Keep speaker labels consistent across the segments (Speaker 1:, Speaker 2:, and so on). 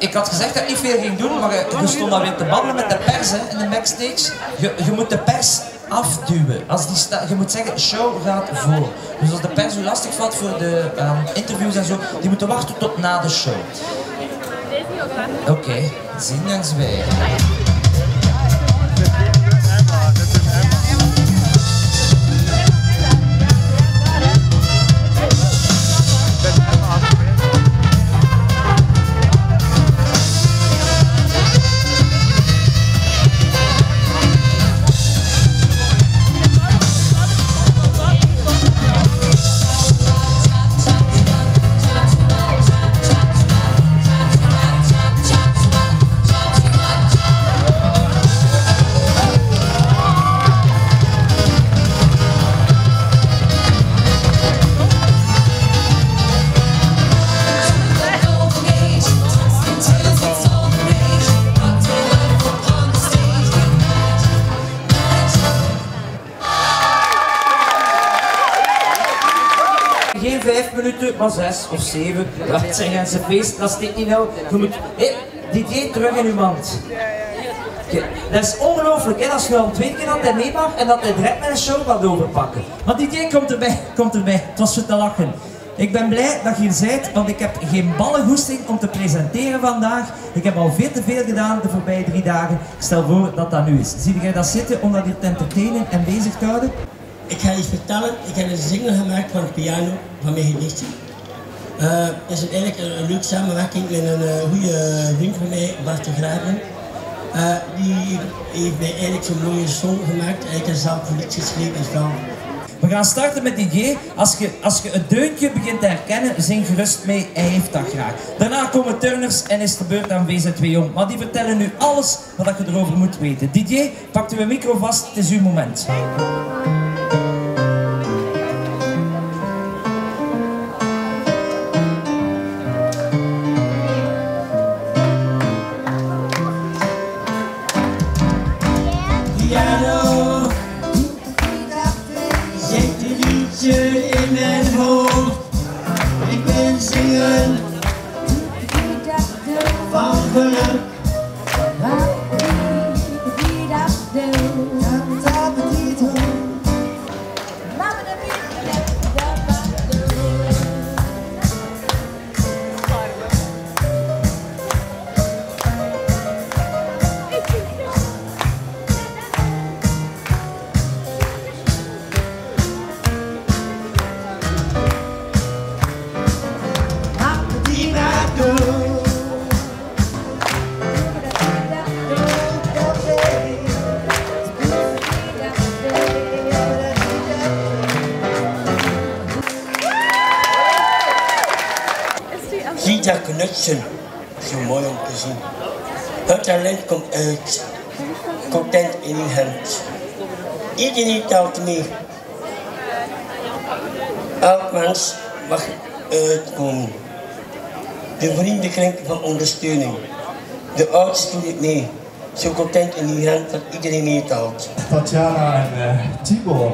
Speaker 1: ik had gezegd dat ik niet veel ging doen, maar je, je stond dan weer te babbelen met de pers in de backstage. Je, je moet de pers afduwen. Als die je moet zeggen, show gaat voor. Dus als de pers u lastig valt voor de ehm, interviews en zo, die moeten wachten tot na de show. Oké, zien en zwijgen. Minuten, maar zes of zeven. Het zijn ze feest, dat steekt niet nou. Je moet... Hé, DJ, terug in uw mand. Dat is ongelooflijk, hè, als je al een keer dat hij mee en dat hij direct met een show gaat overpakken. Maar DJ komt erbij, komt erbij. Het was voor te lachen. Ik ben blij dat je hier bent, want ik heb geen ballengoesting om te presenteren vandaag. Ik heb al veel te veel gedaan de voorbije drie dagen. Ik stel voor dat dat nu is. Zie jij dat zitten om dat hier te entertainen en bezig te houden?
Speaker 2: Ik ga iets vertellen. Ik heb een single gemaakt de piano van mijn gedichten. Eh, het is eigenlijk een, leuke samenwerking met een uh, goede vriend van mij, Bart de Graven. Eh, die heeft mij eigenlijk zo'n mooie song gemaakt. En ik heb zelf een lied geschreven.
Speaker 1: We gaan starten met DJ. Als je, als je het deuntje begint te herkennen, zing gerust mee. Hij heeft dat graag. Daarna komen turners en is de beurt aan VZ2 Jong. Maar die vertellen nu alles wat je erover moet weten. DJ, pak uw micro vast. Het is uw moment.
Speaker 2: Zie dat knutsen, zo mooi om te zien. Het talent komt uit, content in uw hand. Iedereen telt mee. Elk mens mag uitkomen. De vrienden klinken van ondersteuning. De ouders doen het mee. Zo content in uw hand dat iedereen meetelt.
Speaker 3: Tatjana en eh, Tibor.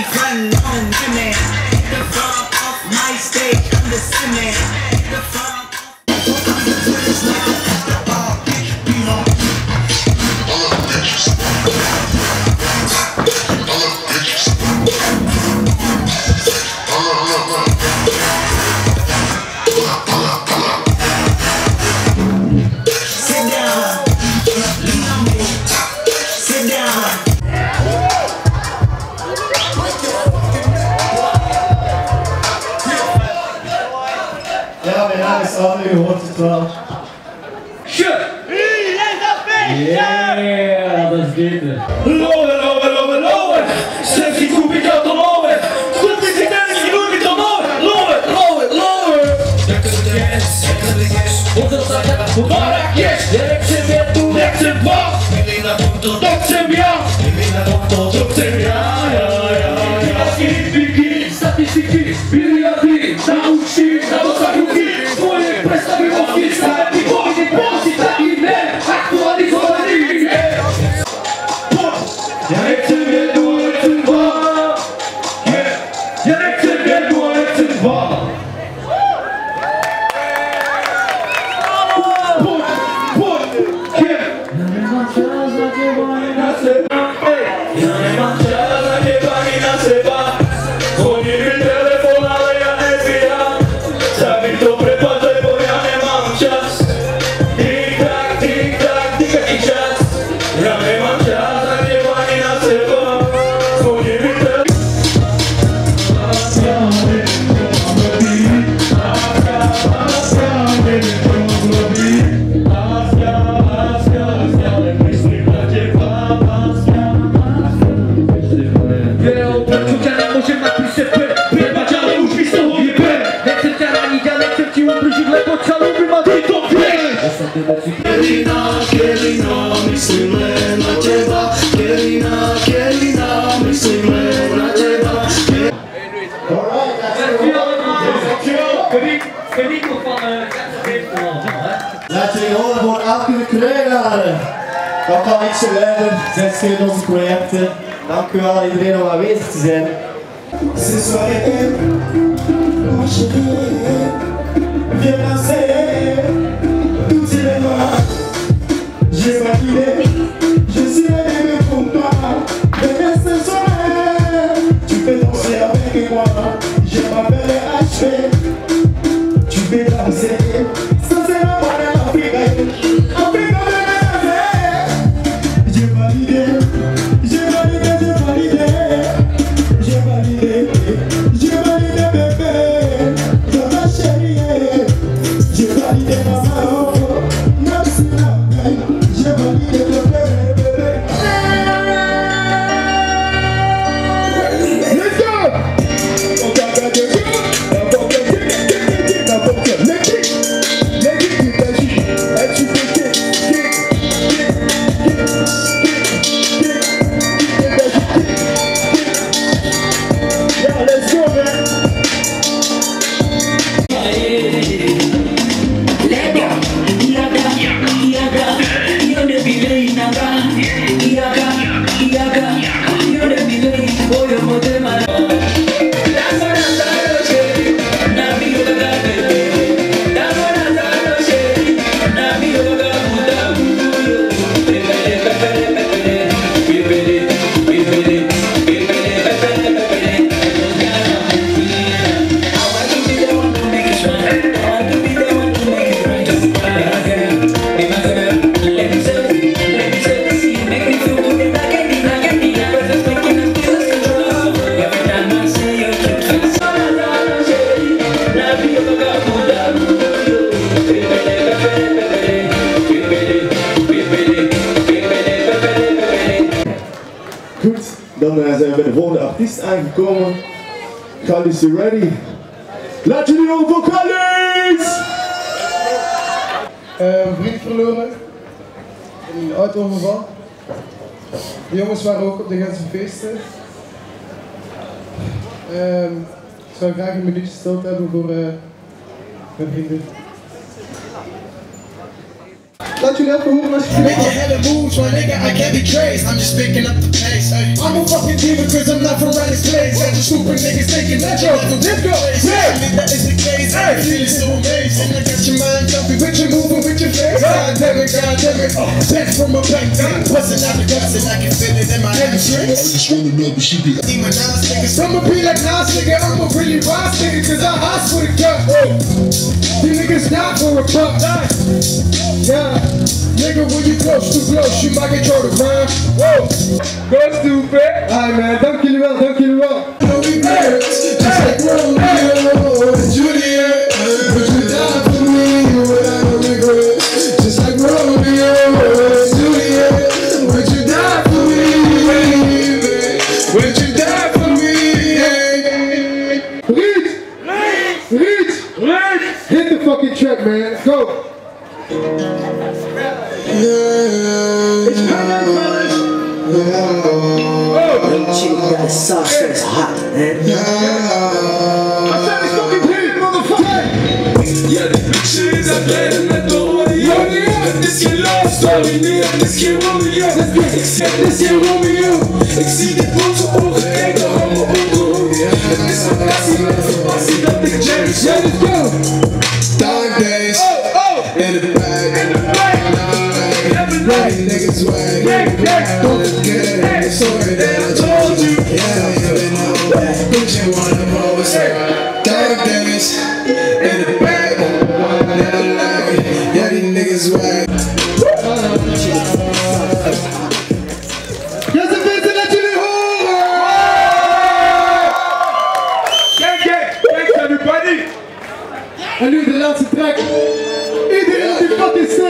Speaker 4: me one long limit. The fuck off my stage, I'm the cement. The fuck off my stage now.
Speaker 5: Sander, je hoort het wel.
Speaker 6: Yeah, dat is beter. Lower, lower, lower, lower. Goed met jou te lower. Je tennis, je doet met te lower. Lower, lower, lower. Er? Waar yes? Direct zijn weer toe, direct zijn wat? Dat zijn ja. Dat zijn ja, ja, ja. Statistiki, biliardi, nauči, da bo
Speaker 5: Compre Dat kan ik luiden, zet zich in onze projecten. Dank u wel iedereen om aanwezig te zijn. Aangekomen. Galis, you ready? Laat jullie horen voor Galis!
Speaker 7: Eh, een vriend verloren in een auto-ongeval. De jongens waren ook op de Gentse feesten. Ehm, ik zou graag een minuutje stilte hebben voor eh, mijn vrienden. Laat jullie even horen alsjeblieft.
Speaker 8: Making hella moves, my nigga, I can't be traced. I'm just picking up the. I'm a fucking demon cause I'm not from Ryan's place. Got you stupid niggas thinking that you're from this go. Yeah, that is the case. I feel so amazing. I got your mind jumping with your moving with. God damn it, God damn it. Back from my back. Busting out the guts and I can feel it in my hamstrings. I just wanna know what she be. Demonized niggas. I'ma be like Nas nigga. I'm a really wise nigga cause I hustle with a gun. You niggas die for a buck. Yeah. Nigga, when you close too close, you might get thrown around. Whoa.
Speaker 7: Go stupid! Hi man, dank jullie wel, dank jullie wel.
Speaker 8: No, we birds, just like Romeo and Juliet. Reach! Reach! Hit the fucking
Speaker 7: track, man. Go! It's Pac-Man, fellas!
Speaker 9: Oh! Them got sauce that's hot, man.
Speaker 7: I said it's fucking
Speaker 10: pain! Yeah, this bitch is out there This can't me up. This can't me up. Exceed the of all let's go!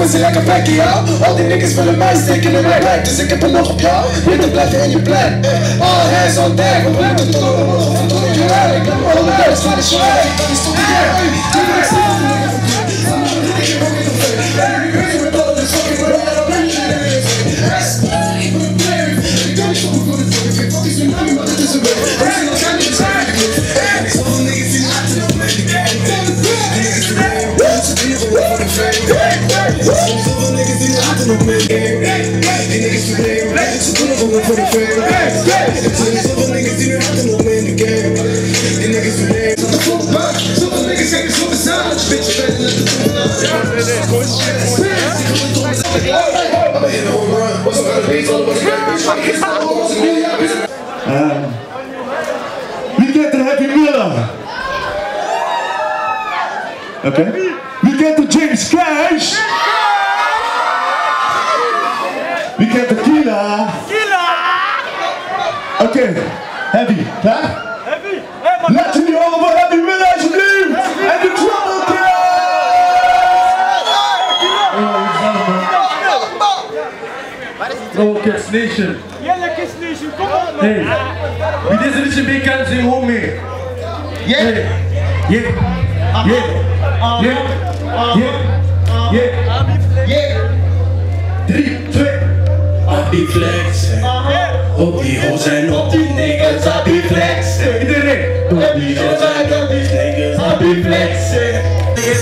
Speaker 8: pussy like
Speaker 7: a Pacquiao All the
Speaker 8: niggas feeling my stick in the back Dus ik heb een nog op jou the blijven in je plek All hands on deck. We blijven gonna oorlog the toen ik je the Ik ben mijn honderd, maar de schrijf got
Speaker 5: the We get Happy Miller. Okay. We get the killer. Killer. Okay. Heavy. Clap. Heavy. Heavy. Let's be all over heavy village name. Heavy trouble killer.
Speaker 11: Oh, Kiss Nation.
Speaker 12: Yeah, Kiss Nation. Come on.
Speaker 11: Hey. We this is Jamaicans in home. Yeah. Yeah. Yeah. Yeah. Yeah. Yeah. Yeah. Uh-huh. Yeah. Uh-huh. yeah. Yeah. Uh-huh. Uh-huh. Yeah. Yeah. Yeah. Yeah. Yeah. Yeah. Yeah. Yeah. Yeah.
Speaker 10: Happy flexen. Op die hoes en op die niggas Happy flexen.
Speaker 11: Iedereen.
Speaker 10: Op die hoes en op die niggas Happy flexen.
Speaker 11: Drie,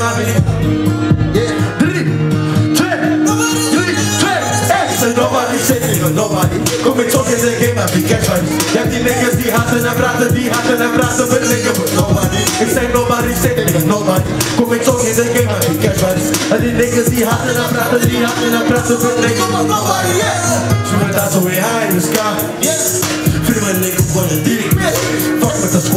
Speaker 10: nobody sitting on nobody. Come and talk is a game cash vacation. Yeah, the niggas be hustling and brasa, be hustling and brasa, but nigga with nobody. It's ain't nobody sitting on nobody. Come and talk is a game cash vacation. And the niggas be hustling and brasa, be hustling and brasa, but nigga with nobody. Yeah, She went out to high in the sky. Yes.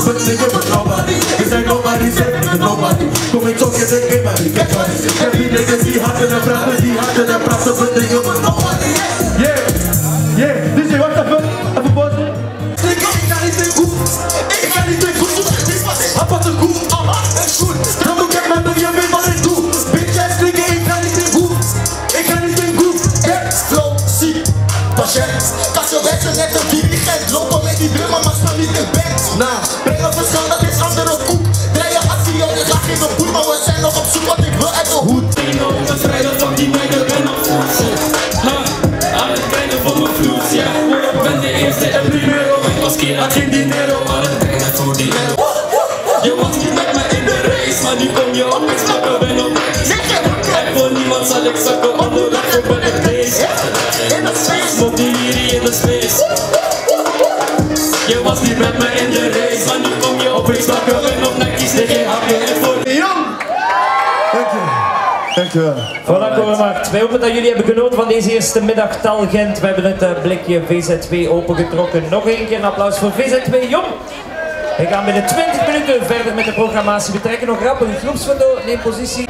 Speaker 10: But couldn't get nobody. Cause ain't nobody saving to nobody. Come and talk and they get money. Every nigga be hopping and rapping, he hopping the rapping, but they ain't with nobody. space. In de space. die jullie in de space. Je was niet met
Speaker 11: me in de race. Maar nu kom je op een stakken en op netjes liggen hakken. Voor de
Speaker 10: jong. Dank je. Dankjewel.
Speaker 1: Voilà, komen maar. Wij hopen dat jullie hebben genoten van deze eerste middag Tal Gent. We hebben het eh, blikje VZ2 opengetrokken. Nog een keer een applaus voor VZ2 Jong. We gaan binnen 20 minuten verder met de programmatie. We trekken nog rap een groepsfoto. Neem positie.